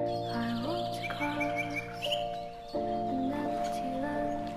I walked across empty land.